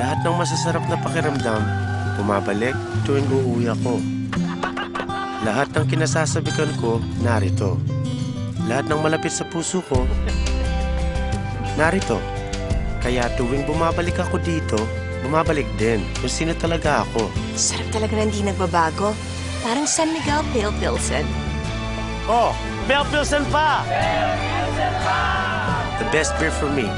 Lahat ng masasarap na pakiramdam, bumabalik tuwing uuwi ako. Lahat ng kinasasabikan ko, narito. Lahat ng malapit sa puso ko, narito. Kaya tuwing bumabalik ako dito, bumabalik din kung sino talaga ako. Sarap talaga na hindi nagbabago. Parang San Miguel Pale Pilsen. Oh, Pale Pilsen pa! The best beer for me